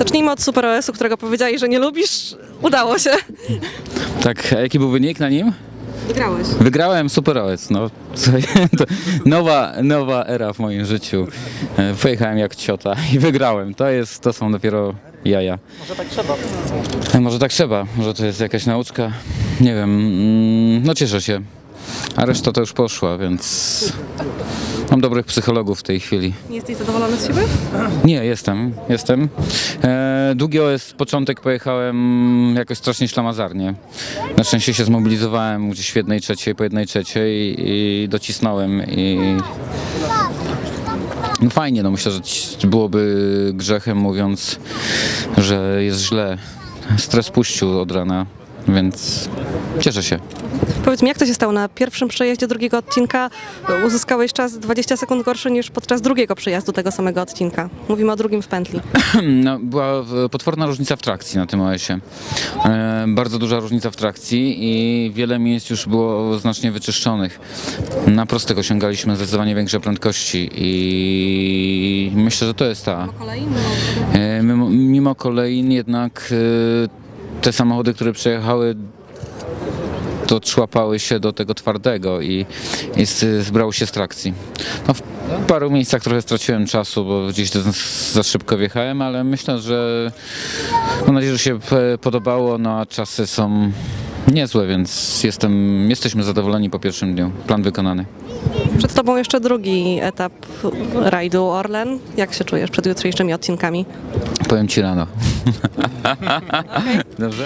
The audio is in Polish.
Zacznijmy od Super OS-u, którego powiedziałeś, że nie lubisz. Udało się. Tak, a jaki był wynik na nim? Wygrałeś. Wygrałem Super OS, no. Nowa, nowa era w moim życiu. E, Pojechałem jak ciota i wygrałem. To jest, to są dopiero jaja. Może tak trzeba. Może tak trzeba, może to jest jakaś nauczka. Nie wiem, mm, no cieszę się. A reszta to już poszła, więc mam dobrych psychologów w tej chwili. Nie jesteś zadowolony z siebie? Nie, jestem, jestem. E, długi OS, początek pojechałem jakoś strasznie ślamazarnie. Na szczęście się zmobilizowałem gdzieś w jednej trzeciej, po jednej trzeciej i docisnąłem i no fajnie, no myślę, że byłoby grzechem mówiąc, że jest źle. Stres puścił od rana, więc cieszę się. Powiedz mi, jak to się stało? Na pierwszym przejeździe drugiego odcinka uzyskałeś czas 20 sekund gorszy niż podczas drugiego przejazdu tego samego odcinka. Mówimy o drugim w pętli. No, była e, potworna różnica w trakcji na tym OS-ie. E, bardzo duża różnica w trakcji i wiele miejsc już było znacznie wyczyszczonych. Na prostych osiągaliśmy zdecydowanie większe prędkości i myślę, że to jest ta. E, mimo, mimo kolejn jednak e, te samochody, które przejechały doczłapały się do tego twardego i, i zbrały się z trakcji. No, w paru miejscach trochę straciłem czasu, bo gdzieś za- szybko wjechałem, ale myślę, że mam nadzieję, że się p- podobało, no a czasy są niezłe, więc jestem, jesteśmy zadowoleni po pierwszym dniu. Plan wykonany. Przed tobą jeszcze drugi etap rajdu Orlen. Jak się czujesz przed jutrzejszymi odcinkami? Powiem ci rano. Dobrze?